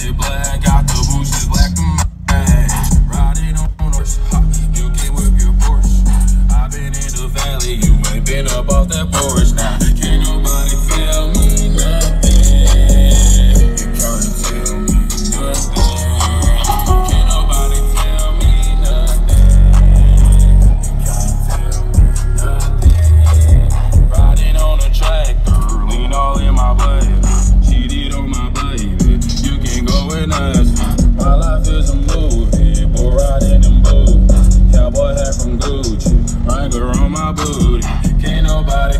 it black, got the bushes black to mine. Riding on horse, you can whip your Porsche. i been in the valley, you ain't been up off that porch now. On my booty. Can't nobody